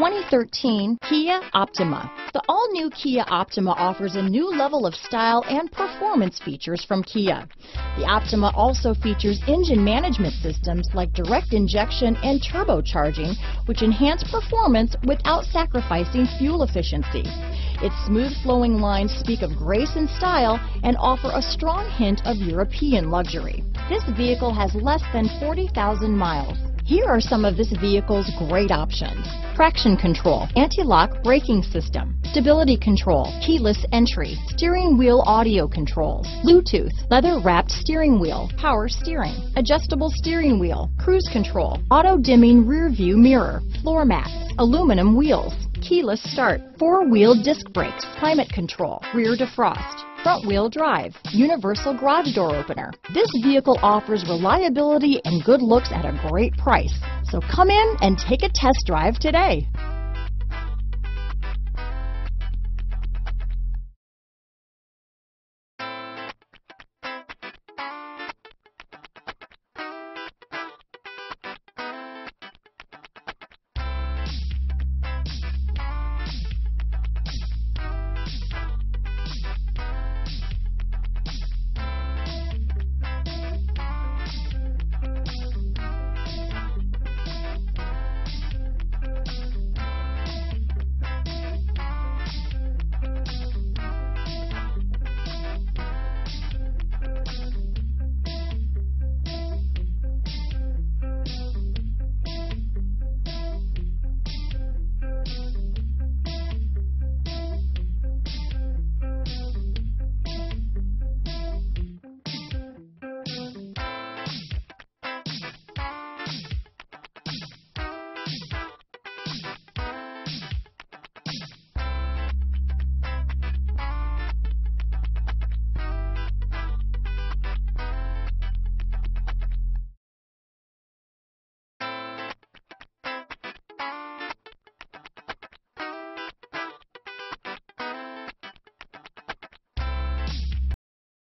2013 Kia Optima. The all-new Kia Optima offers a new level of style and performance features from Kia. The Optima also features engine management systems like direct injection and turbocharging, which enhance performance without sacrificing fuel efficiency. Its smooth flowing lines speak of grace and style and offer a strong hint of European luxury. This vehicle has less than 40,000 miles. Here are some of this vehicle's great options. Traction control, anti-lock braking system, stability control, keyless entry, steering wheel audio controls, Bluetooth, leather wrapped steering wheel, power steering, adjustable steering wheel, cruise control, auto dimming rear view mirror, floor mats, aluminum wheels, keyless start, four-wheel disc brakes, climate control, rear defrost, front wheel drive, universal garage door opener. This vehicle offers reliability and good looks at a great price. So come in and take a test drive today.